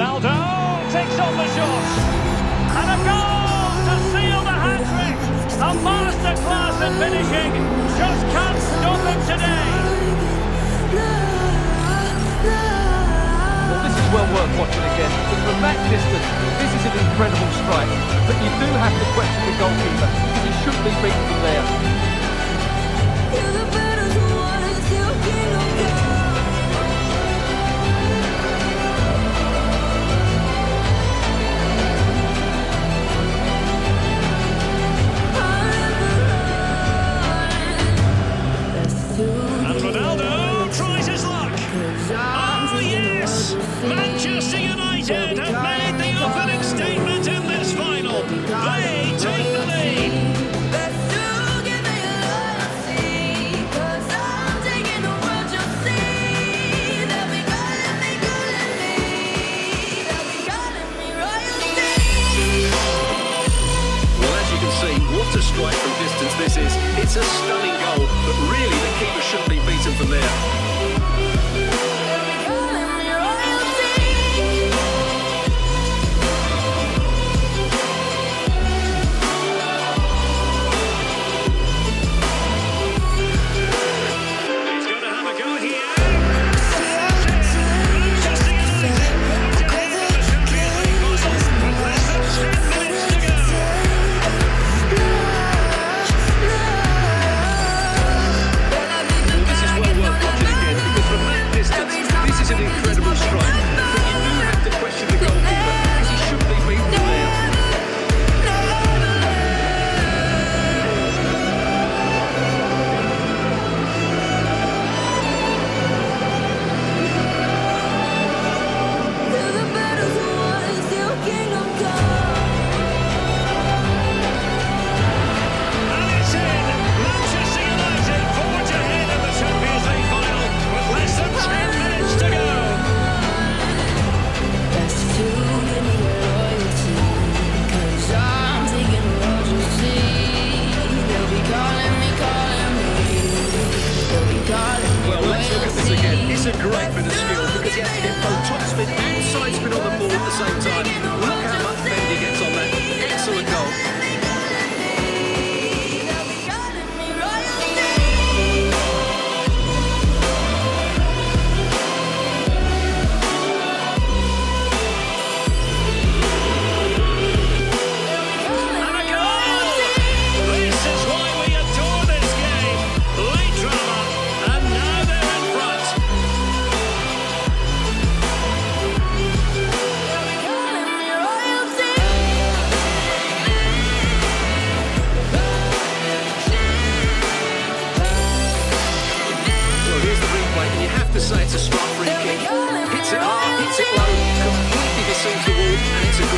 Ronaldo takes on the shot. And a goal to seal the hat-trick. A masterclass at finishing. Just can't stop him today. Well, this is well worth watching again. Because from that distance, this is an incredible strike. But you do have to question the goalkeeper. He should be beaten there. Manchester United have made the opening statement in this final. They take the lead. Well, as you can see, what a strike from distance this is. It's a stunning goal, but really the keeper shouldn't be beaten from there. You have to say it's a strike free kick. Hits it hard, hits it low, completely deceives the wall,